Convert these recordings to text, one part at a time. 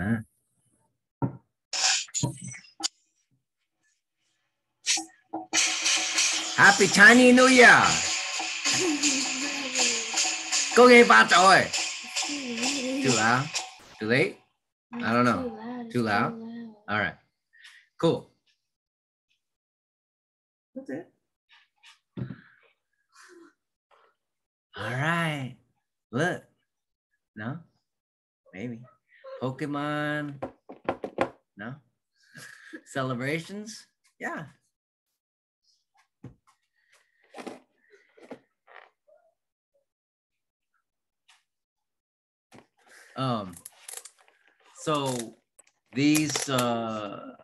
Huh? Happy Chinese New Year! Cô nghe ba rồi. Too loud? Too late? I don't know. Too loud. Too loud? loud. All right. Cool. That's it. All right. Look. No? Maybe. Pokemon. No? Celebrations? Yeah. Um so these uh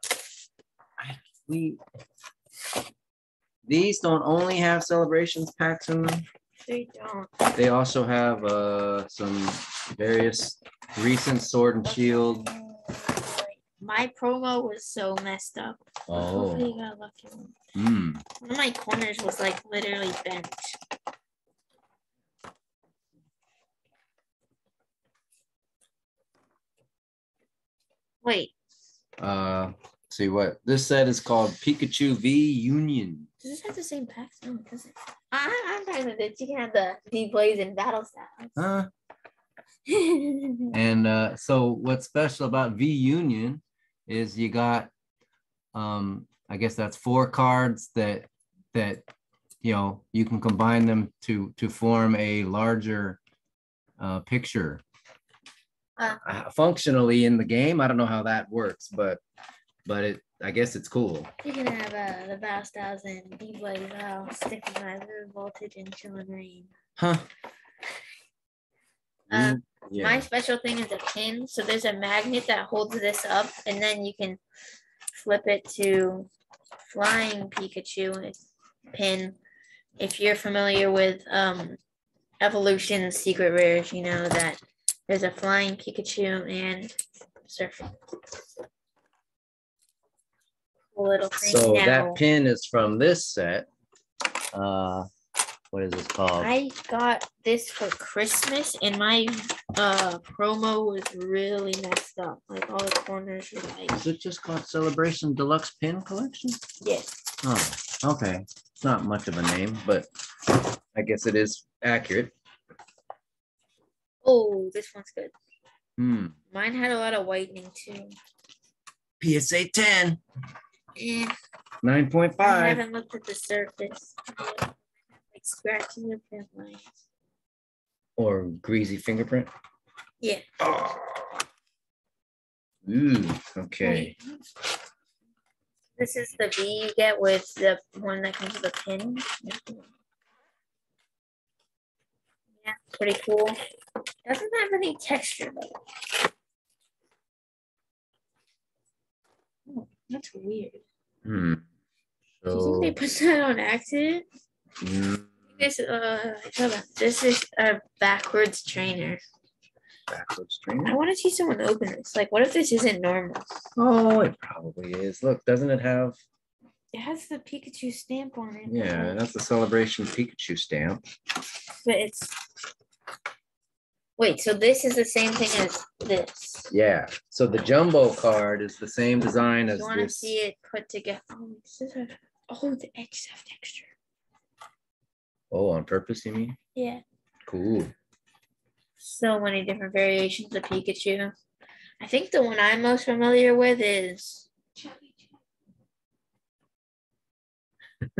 I, we these don't only have celebrations packs in them They don't. they also have uh some various recent sword and shield My promo was so messed up. oh Hopefully you got lucky one. hmm One of my corners was like literally bent. Wait, uh see what this set is called pikachu v union does this have the same packs? No, it doesn't. I, I'm talking about this. You can have the D Blaze and Battle Styles. huh and uh so what's special about v union is you got um i guess that's four cards that that you know you can combine them to to form a larger uh picture Ah. uh, functionally in the game i don't know how that works but but it i guess it's cool You can have uh, the Battle Styles and D Blaze. I'll stick with my River Voltage and Chilling Reign. huh Uh, Mm, yeah My special thing is a pin. So there's a magnet that holds this up, and then you can flip it to flying Pikachu pin. If you're familiar with um, Evolution Secret Rares, you know that there's a flying Pikachu and surfing. Little thing. so now, that pin is from this set uh what is this called I got this for Christmas, and my uh promo was really messed up. Like all the corners were like, is it just called celebration deluxe pin collection yes. Oh, okay. It's not much of a name, but I guess it is accurate. Oh, this one's good. Hmm. Mine had a lot of whitening too. PSA 10, Eh, 9.5. I haven't looked at the surface. Like scratching the print lines. Or greasy fingerprint. Yeah. Oh. Ooh, okay. This is the V you get with the one that comes with a pin. Yeah, pretty cool. Doesn't have any texture though. That's weird. Hmm. Do you think they put that on accident? mm, This uh. This is a backwards trainer. backwards trainer. I want to see someone open this. Like, what if this isn't normal? Oh, it probably is. Look, doesn't it have? It has the Pikachu stamp on it. Yeah, that's the celebration Pikachu stamp. But it's wait. So this is the same thing as this. Yeah. So the jumbo card is the same design as You want to this. see it put together? Oh, this is a, oh, the edges have texture. Oh, on purpose, you mean? Yeah. Cool. So many different variations of Pikachu. I think the one I'm most familiar with is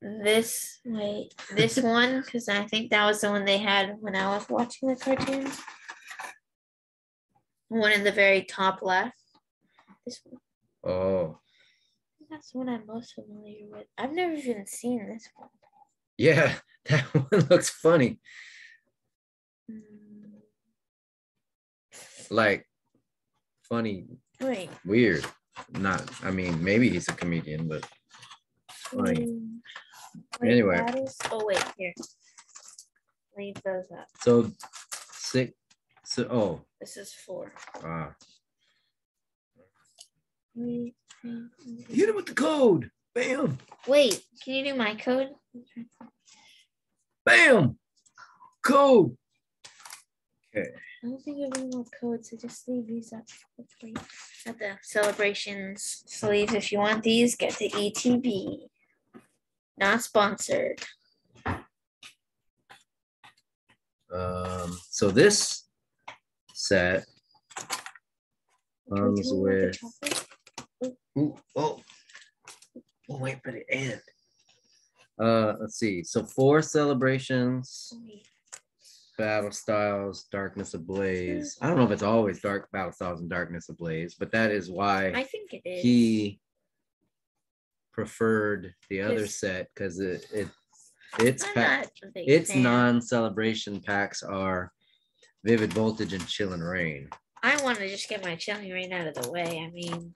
this. Wait, this one because I think that was the one they had when I was watching the cartoon. One in the very top left. This one. Oh, That's the one I'm most familiar with. I've never even seen this one. yeah, that one looks funny. Mm, Like, funny, Wait. weird. Not, I mean, maybe he's a comedian, but funny. mm, Anyway. is- oh wait, here. Leave those up. So, sick. So, oh, This is four. ah. Hit him with the code. Bam, Wait, can you do my code? bam. Code. Okay. I don't think have any more codes, so just leave these up. At the celebrations sleeves, if you want these, get the ETB. Not sponsored. Um, so this set comes Do you want with. Ooh, oh, we'll wait for the end. Uh, let's see. So four celebrations, battle styles, darkness ablaze. I don't know if it's always dark battle styles and darkness ablaze, but that is why I think it is. he preferred the other Yes. set because it it its I'm pack not a big its fan. non-celebration packs are vivid voltage and Chilling Reign. I want to just get my Chilling Reign out of the way. I mean,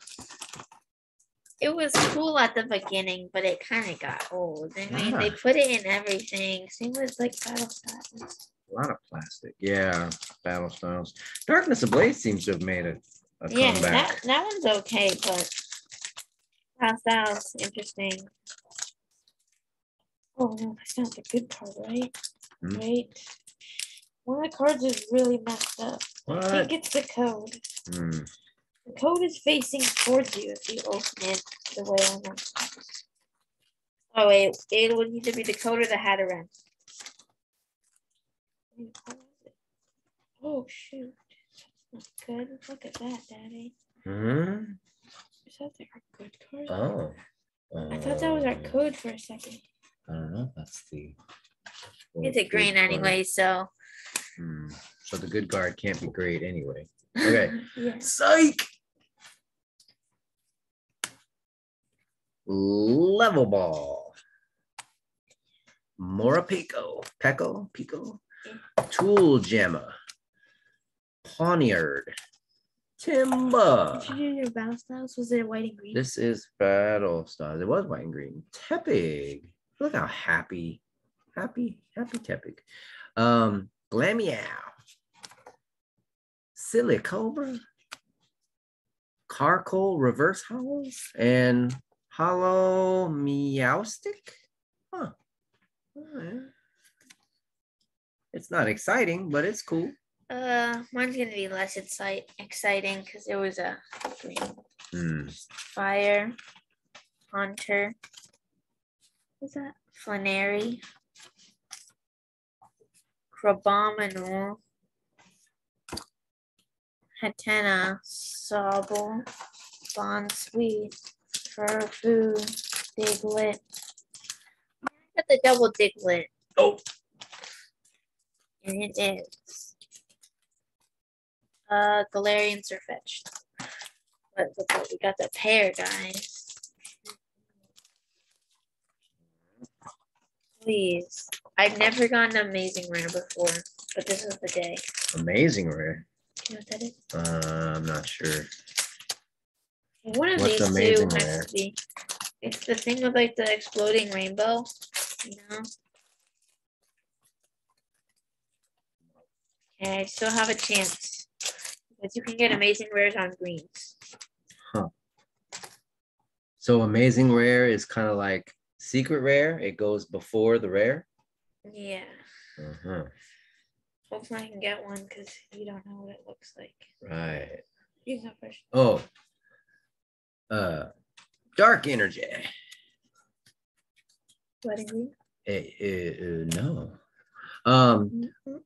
it was cool at the beginning, but it kind of got old. I mean, they put it in everything. Same with like battle styles. A lot of plastic. Yeah, battle styles. Darkness of ablaze seems to have made a, a Yeah, comeback. that that one's okay, but battle out. interesting. Oh no, that's not the good card, right? Hmm. Right. One of the cards is really messed up. What? I think it's the code. Hmm. The code is facing towards you if you open it the way I want. Oh wait, it would need to be the code or the Hatteran. Wait, what was it? Oh shoot. That's not good. Look at that, Daddy. Hmm? Is that the- our good card? Oh. I thought that was our Um, code for a second. I don't know. if That's the. It's a green card. anyway, so. Hmm. So the good guard can't be great anyway. Okay. yes. Psych. Level ball. Morpeko. Peco. Pico. Tool Jammer. Pawniard. Timburr. Did you do your battle styles? Was it white and green? This is battle styles. It was white and green. Tepig. Look how happy, happy, happy Tepig. Um, Glameow. Silly Cobra. Carkol reverse hollows and hollow Meowstic. Huh. It's not exciting, but it's cool. Uh, mine's gonna be less excite exciting because there was a green Hmm. fire hunter. What's that? Flannery. Crabominable. Hatenna. Sobble. Bon Sweet. Furfrou. Diglett. Got the double Diglett. Oh. And it is. Uh, Galarian Farfetch'd. But, but, but we got the pair, guys. Please. I've never gotten an amazing rare before, but this is the day. Amazing rare. You know what that is? Uh, I'm not sure. One of What's these two amazing has rare? to be. It's the thing with like the exploding rainbow, you know? Okay, I still have a chance. Because you can get amazing rares on greens. Huh. So amazing rare is kind of like secret rare. It goes before the rare. Yeah. Uh-huh. Hopefully I can get one because you don't know what it looks like. Right. You can go first. Oh. Uh, dark energy. Red and green? Eh, eh, eh, no. Um,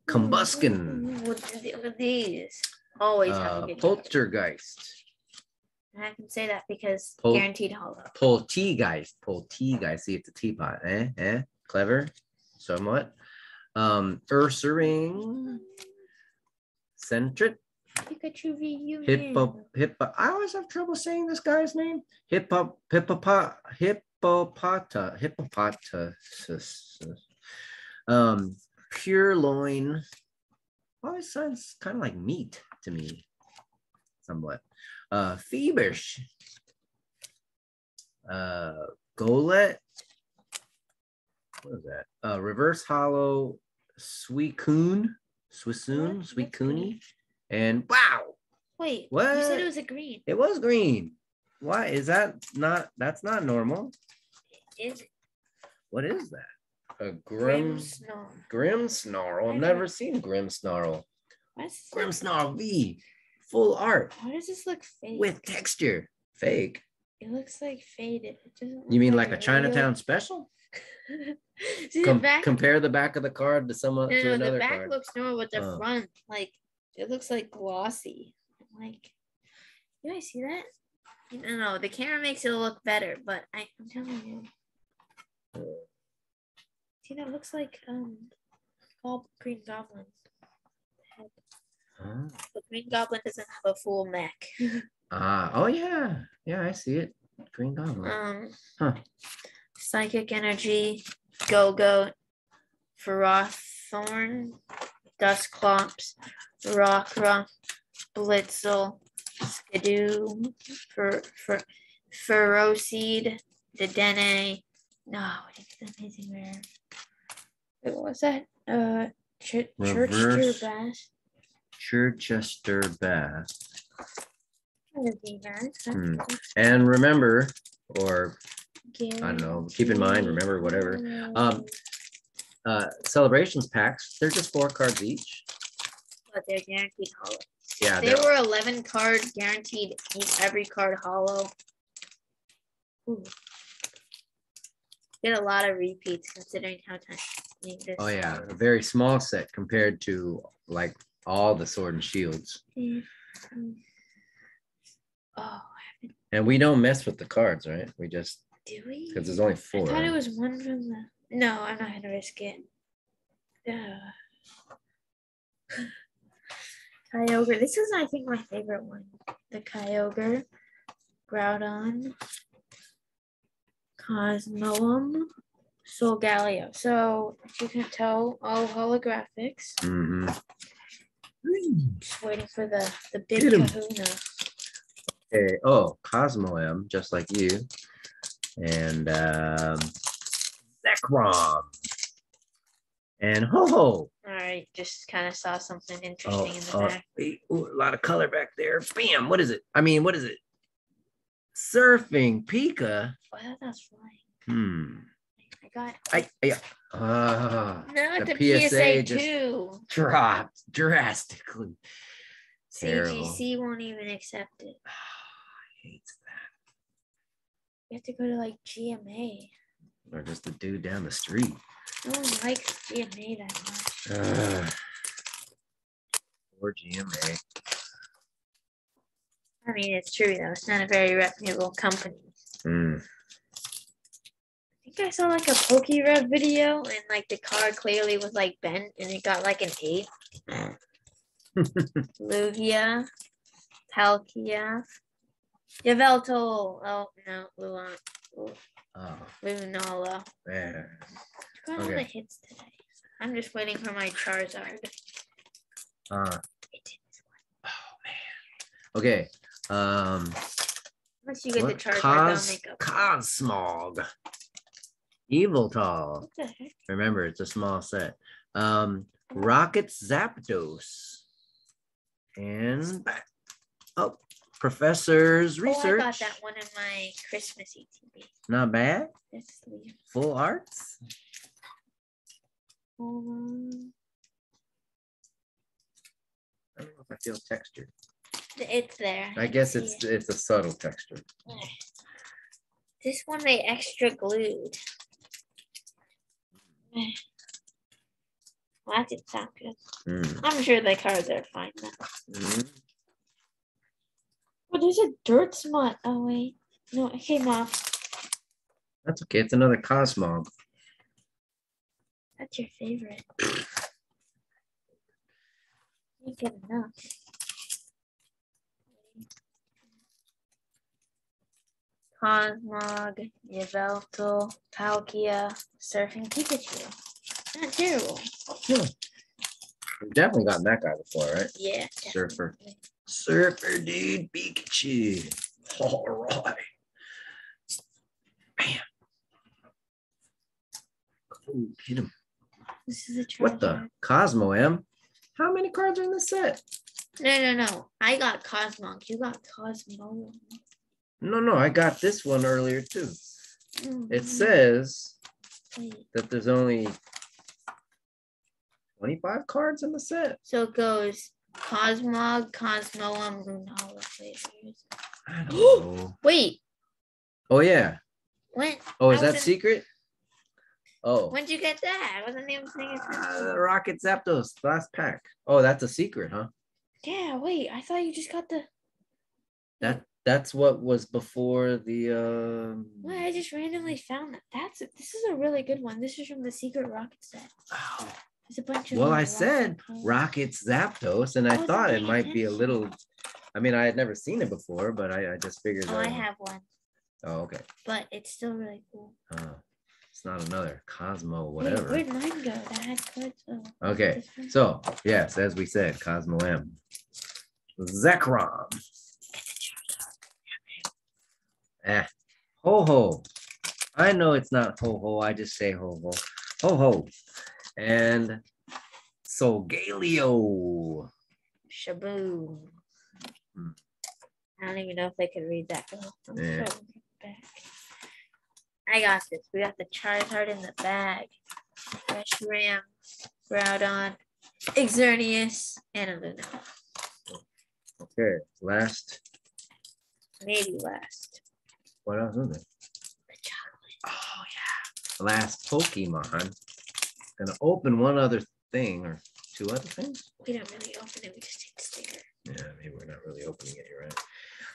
Combusken. What look at these. Always have uh, a good card. Polteageist. And I can say that because Pol- guaranteed hollow. Polteageist. Polteageist. See, it's a teapot. Eh? Eh? Clever. Somewhat. Um, Ursaring. Sentret. Pikachu reunion. Hippo, hippo. I always have trouble saying this guy's name. Hippo, hippopot, hippopota, hippopotamus. Um, Purrloin. Always sounds kind of like meat to me, somewhat. Uh, Phoebish. Uh, Golett. What is that? Uh, reverse hollow, Suicune, Swissoon? Suicune, and wow, Wait, what? you said it was a green. it was green. Why is that not? That's not normal. Is it What is that? A grim grim snow? Grimmsnarl. I've never- seen Grimmsnarl. Why does this Grimmsnarl V, full art why does this look fake? with texture. Fake. it looks like faded. It doesn't You mean like a. Chinatown special? See Com- the back? compare the back of the card to someone no, to no, another the back card. looks normal, but the Oh. front, like, it looks like glossy. I'm like, you guys see that? No, no, the camera makes it look better, but I, I'm telling you. See, that looks like um, Gob- Green Goblin. Ah. Green Goblin doesn't have a full neck. Ah, oh yeah, yeah, I see it. Green Goblin. Um, Huh. Psychic Energy, Gogoat, Thorn, Dusclops, Rockruff, Blitzle, Skiddo, Fer, Fer, Ferroseed, Dedenne. No, it's amazing rare. What was that? Uh, Ch- Churchster Reverse. Bass. Chichester Bath. Would be nice. Hmm. And remember, or I don't know, keep in mind, remember, whatever. Um, uh, celebrations packs, they're just four cards each. But they're guaranteed hollow. Yeah, they're- were 11 cards guaranteed, every card hollow. Ooh. Get a lot of repeats considering how tiny this. oh yeah, a very small set compared to like all the sword and shields. is. Oh, And we don't mess with the cards, right? We just do we? because there's only four. I thought it was one from the. No, I'm not gonna risk it. Yeah. Kyogre. This is, I think, my favorite one. The Kyogre, Groudon, Cosmoem, Solgaleo. So, if you can tell, all holographics. Mhm. Waiting for the the big Get kahuna. Okay. Oh, Cosmoem, just like you. And um Zekrom. And ho ho. All right, just kind of saw something Oh, interesting in the oh, back. wait, ooh, a lot of color back there. Bam. What is it? I mean, what is it? Surfing Pika. Oh, that's flying. Hmm. I got. I yeah. Ah, Not the the, PSA PSA, just- too. dropped drastically. Terrible. CGC won't even accept it. I hate that. You have to go to like GMA. Or just the dude down the street. No one likes GMA that much. Ugh. Or GMA. I mean, it's true though. It's not a very reputable company. Hmm. I think I saw like a PokeRev video and like the card clearly was like bent and it got like an eight. Lugia, Palkia, Yveltal. Oh no, Luan, Lu- Oh, Lunala. there. Got all the hits today. I'm just waiting for my Charizard. Uh, oh man. Okay. Um. Once you get the Charizard, Cos- they'll make up. Cosmog. Yveltal. What the heck? Remember, it's a small set. Um, Rocket Zapdos. And. Oh, Professor's Oh, Research. I got that one in my Christmas ETB. Not bad. Full arts. Um, I don't know if I feel textured. It's there. I can guess it's it. it's a subtle texture. This one they extra glued. Well, that didn't sound good. Mm. I'm sure the cards are fine now. Mm. Oh, there's a dirt smut. Oh wait, no, it came off. That's okay. It's another Cosmog. That's your favorite. Can't get enough. Cosmog, Yveltal, Palkia, Surfing Pikachu. Not terrible. Hmm. We've definitely gotten that guy before, right? Yeah. Surfer. definitely. Surfer dude Pikachu. All right. Bam. Ooh, hit him. This is a What the Charizard. Cosmoem? How many cards are in this set? No, no, no. I got Cosmog. You got Cosmo. No, no, I got this one earlier too. It says that there's only 25 cards in the set. So it goes Cosmog, Cosmoem, Lunala flavors. I don't know. Wait, Oh yeah. when Oh, is I that secret? Oh. when'd you get that? I wasn't even thinking. Uh, Rocket Zapdos last pack. Oh, that's a secret, huh? Yeah, wait. I thought you just got the. That that's what was before the um Wait, I just randomly found that. That's this is a really good one. This is from the Secret Rocket set. oh, There's a bunch of. Well, I said rocket. Rockets Zapdos, and I wasn't thought it might be a little. I mean, I had never seen it before, but I, I just figured. Oh, I have one, Oh, okay. but it's still really cool. Uh, it's not another Cosmo, Wait, whatever. where'd mine go? That had cards. Oh, Okay, so yes, as we said, Cosmoem. Zekrom. Ho ho. I know it's not ho ho. I just say ho ho. Ho ho. And Solgaleo. Shaboom. Hmm. I don't even know if they could read that. Yeah. back. I got this. We got the Charizard in the bag. Reshiram, Groudon, Xerneas, and a Luna. Okay, last. Maybe last. What else is it? The chocolate. Oh yeah. Last Pokemon. Gonna open one other thing or two other things. We don't really open it. We just take the sticker. Yeah, maybe we're not really opening it. You're right.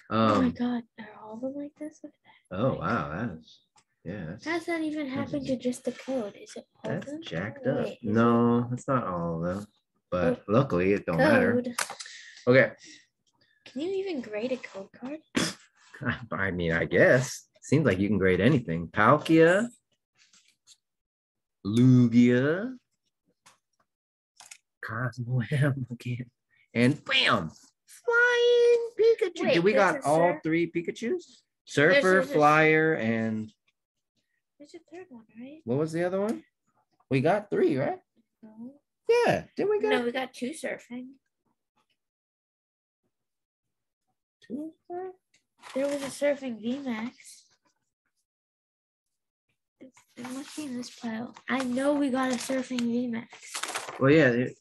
oh my Um. god, are all of them like this? Look at Oh wow, that is. Yeah, that's, that. How's that even happen to just the code? Is it all that's them? jacked Oh, up. wait, No, it's not all of them. But luckily, it don't matter. Okay. Can you even grade a code card? I mean, I guess. Seems like you can grade anything. Palkia, Lugia, Cosmo again, and bam, flying Pikachu. Wait, Did we got all Surf? three Pikachu's? Surfer, a- Flyer, and There's a third one, right? what was the other one? We got three, right? No. Yeah. Did we No, we got two surfing. two? There was a surfing VMAX. It's, it must be in this pile. I know we got a surfing VMAX. Well, yeah. it-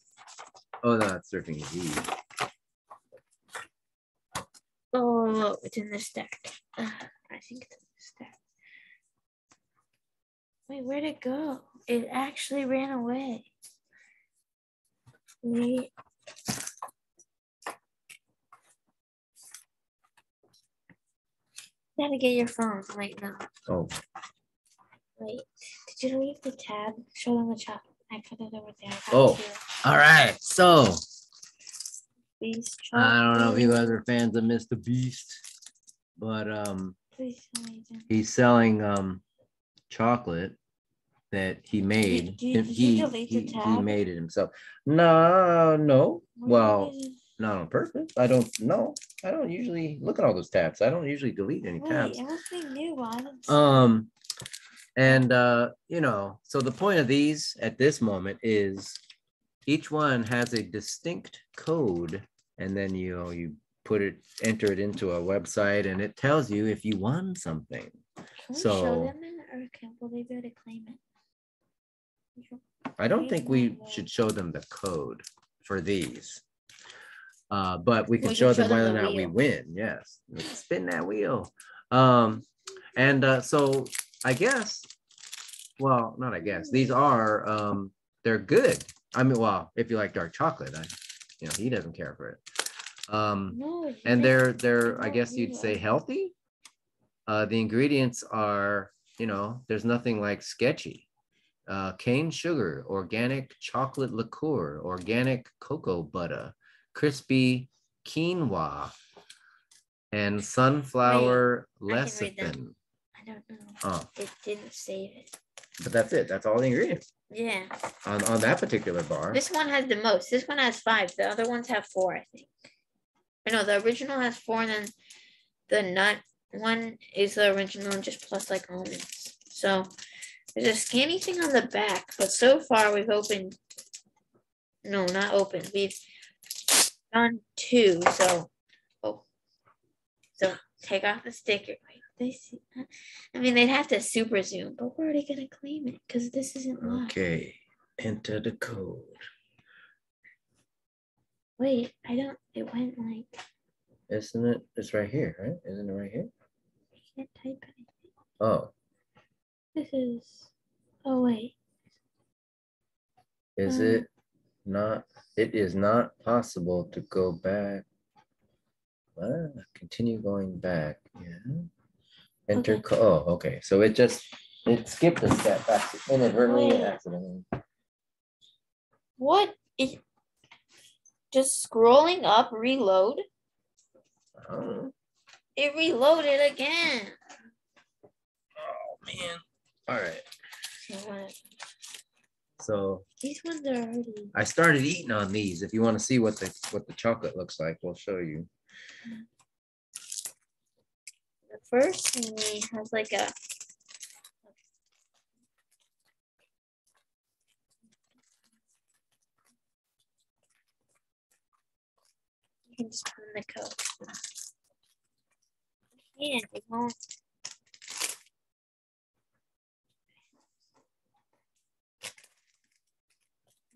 oh, no, it's surfing V. Oh, it's in this deck. Uh, I think it's in this stack. Wait, where'd it go? It actually ran away. Wait. Gotta get your phone. right now. Oh, Wait. Did you leave the tab? Show them the chop. I put it over there. Oh. all right. So Please I don't know if you guys are fans of Mr. Beast, but um, Please tell me then. he's selling um chocolate that he made. do you- him- did you he, delete the he, he made it himself. No, no. What Well? Not on purpose. I don't know. I don't usually look at all those tabs. I don't usually delete any tabs. Wait, it must be new. Why Um, and uh, you know, so the point of these at this moment is each one has a distinct code, and then you know you put it, enter it into a website, and it tells you if you won something. Can we so- show them it, or can will they be able to claim it? I don't think we should show them the code for these. Uh, but we can We show them whether or not we win. Yes, spin that wheel. Um, and uh, so I guess, well, not I guess these are um, they're good. I mean, well, if you like dark chocolate, I, you know, he doesn't care for it. Um, No. and they're they're I guess you'd say healthy. Uh, the ingredients are you know there's nothing like sketchy. Uh, cane sugar, organic chocolate liqueur, organic cocoa butter, crispy quinoa, and sunflower Wait, I can read them. lecithin. I don't know. Oh, It didn't save it. but that's it. That's all the ingredients Yeah. on on that particular bar. This one has the most. This one has five. The other ones have four, I think. I know the original has four, and then the nut one is the original, just plus like almonds. So there's a scanny thing on the back, but so far we've opened. No, not opened. We've done two. So, oh, so take off the sticker. Wait, they see. I mean, they'd have to super zoom, but we're already gonna claim it because this isn't live. Okay, enter the code. Wait, I don't. It went like Isn't it? It's right here, right? Isn't it right here? I can't type anything. Oh, This is. Oh wait. is Um, it not? It is not possible to go back. Ah, continue going back. Yeah. Enter. Okay. co- Oh, okay. So it just it skipped a step back inadvertently, Wait. accidentally. What is? Just scrolling up, reload. Oh, It reloaded again. oh man. All right. So what? So These ones are already. I started eating on these. If you want to see what the what the chocolate looks like, we'll show you. The first one has like a. You can just in the coat. Yeah, it won't.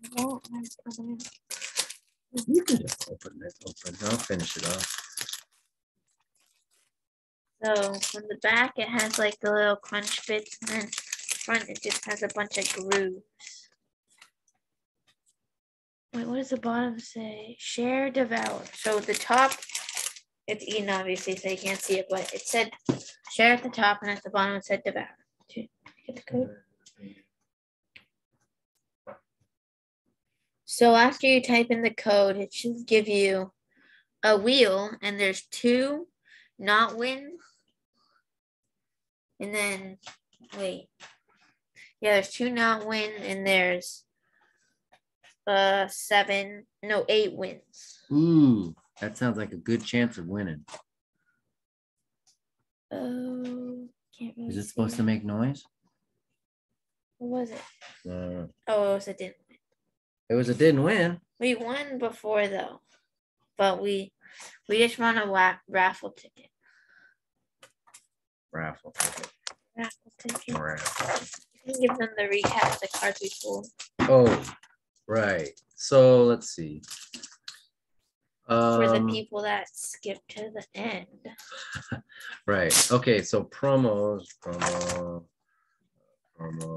It won't let it. You can just open it. Open. I'll finish it off. So on the back, it has like the little crunch bits, and then front it just has a bunch of grooves. Wait, what does the bottom say? Share, devour. So the top, it's eaten obviously, so you can't see it, but it said share at the top, and at the bottom it said devour. Do you Get the code. So after you type in the code, it should give you a wheel, and there's two not win. And then wait. Yeah, there's two not win, and there's uh seven, no, eight wins. Ooh, that sounds like a good chance of winning. Oh, can't really Is it supposed to make noise? What was it? Uh, Oh, it was a. it was a didn't win. We won before though, but we we just won a wa- raffle ticket. Raffle ticket. Raffle ticket. Raffle. You can give them the recap of the cards we pulled. Oh, right. So let's see. for the Um, people that skip to the end. right. Okay. So promos, promo, promo,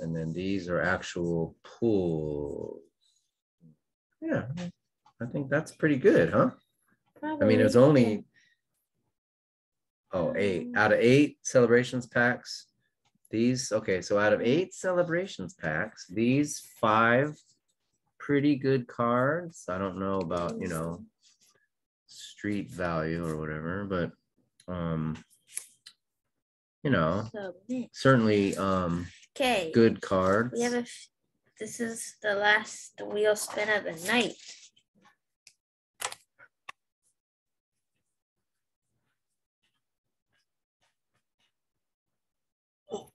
and then these are actual pools. Yeah, I think that's pretty good, huh? I mean, it was only oh eight out of eight celebrations packs. These okay, so out of eight celebrations packs, these five pretty good cards. I don't know about you know street value or whatever, but um, you know, certainly um Okay. good cards. We have a. f- This is the last wheel spin of the night. Oh.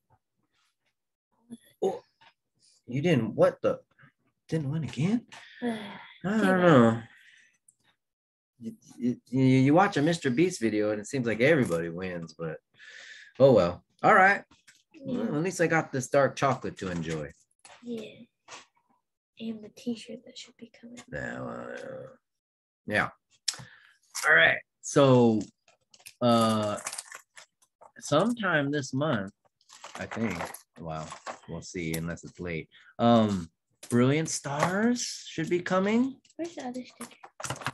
Oh. You didn't what the didn't win again? I don't know. You, you, you you watch a Mr. Beast video and it seems like everybody wins, but oh well. All right. Well, at least I got this dark chocolate to enjoy. yeah. And the T-shirt that should be coming. Now, uh, yeah. All right. So, uh, sometime this month, I think. Wow, we'll see unless it's late. Um, Brilliant Stars should be coming. Where's the other sticker?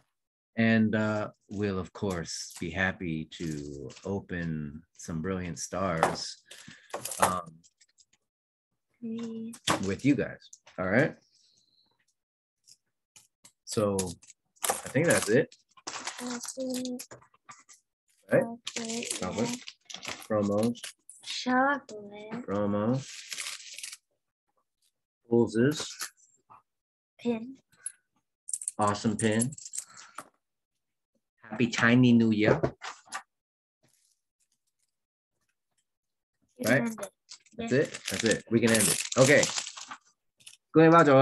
And uh, we'll, of course, be happy to open some brilliant stars um, with you guys. All right. So I think that's it. Right. Chocolate. Chocolate. yeah. Promos, Chocolate. promos. Pulls this Pin. awesome pin Happy Tiny New Year. You can Right. end it. That's it. That's it. We can end it. Okay. 各位八九，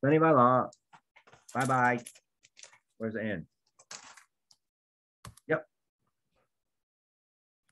新年快乐。Bye bye. Where's the end?